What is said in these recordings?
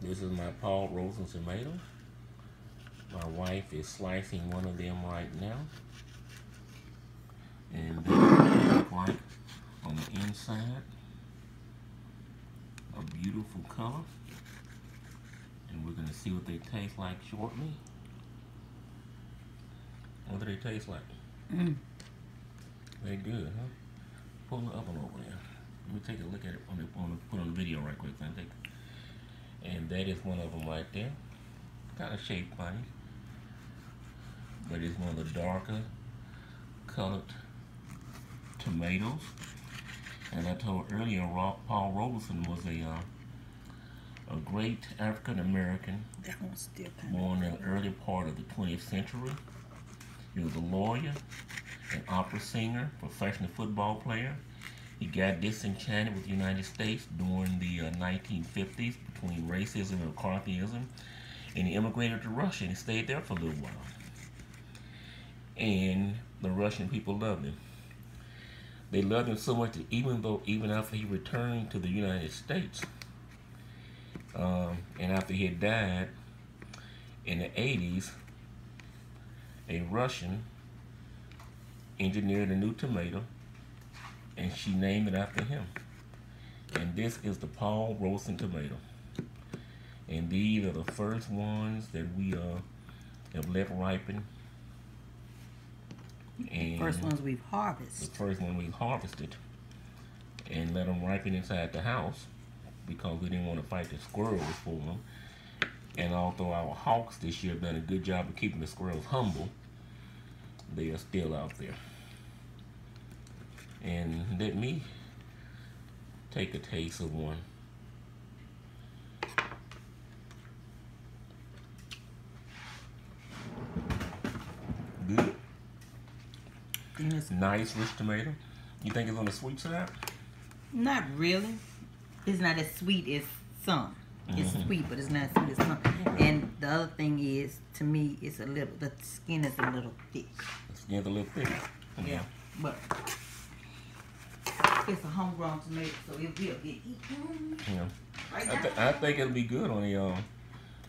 This is my Paul Robeson tomato. My wife is slicing one of them right now. And this look like on the inside. A beautiful color. And we're going to see what they taste like shortly. What do they taste like? Mm. They're good, huh? Pull the oven over there. Let me take a look at it on the, on the put on the video right quick. Then take, and that is one of them right there. Kind of shaped funny, but it's one of the darker colored tomatoes. And I told earlier, Paul Robeson was a uh, a great African American born in the early part of the 20th century. He was a lawyer, an opera singer, professional football player. He got disenchanted with the United States during the uh, 1950s between racism and McCarthyism, and he immigrated to Russia and he stayed there for a little while. And the Russian people loved him. They loved him so much that even though, even after he returned to the United States, um, and after he had died in the 80s, a Russian engineered a new tomato and she named it after him. And this is the Paul Robeson tomato. And these are the first ones that we uh, have left ripen. And first ones we've harvested. The first one we've harvested and let them ripen inside the house because we didn't want to fight the squirrels for them. And although our hawks this year have done a good job of keeping the squirrels humble, they are still out there. And let me take a taste of one. Good. Nice rich tomato. You think it's on the sweet side? Not really. It's not as sweet as some. It's mm -hmm. sweet, but it's not as sweet as some. And the other thing is, to me, it's a little, the skin is a little thick. The skin's a little thick. Yeah, yeah. but it's a homegrown tomato, so it will get eaten. Yeah. Right I, th I, think it'll be good on a uh,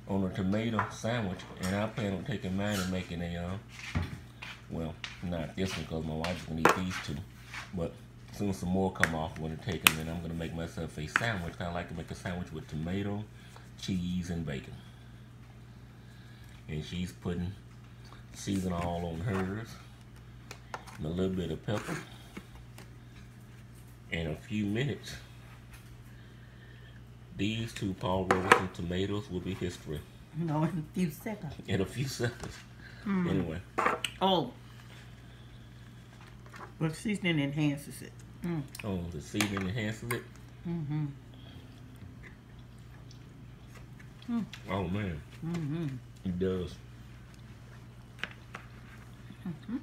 on a tomato sandwich, and I plan on taking mine and making a uh, well, not this one because my wife's gonna eat these two, but soon some more come off, I'm gonna take them, and I'm gonna make myself a sandwich. I like to make a sandwich with tomato, cheese, and bacon and she's putting season all on hers and a little bit of pepper in a few minutes these two Paul Robeson tomatoes will be history. No, in a few seconds. In a few seconds. Mm. Anyway. Oh. Well, seasoning enhances it. Mm. Oh, the seasoning enhances it? Mm-hmm. Mm. Oh, man. Mm-hmm. It does. Mm -hmm.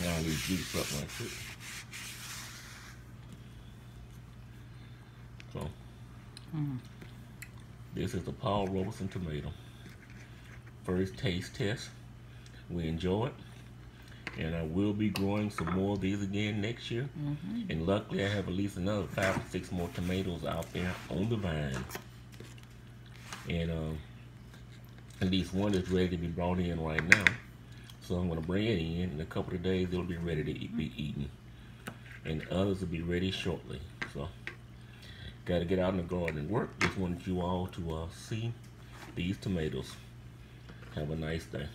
Now we juice up like this. So, mm. this is the Paul Robeson tomato. First taste test. We enjoy it and I will be growing some more of these again next year. Mm -hmm. And luckily, I have at least another five or six more tomatoes out there on the vine. And uh, at least one is ready to be brought in right now. So I'm to bring it in. In a couple of days, it'll be ready to be eaten. And others will be ready shortly. So, got to get out in the garden and work. Just wanted you all to uh, see these tomatoes. Have a nice day.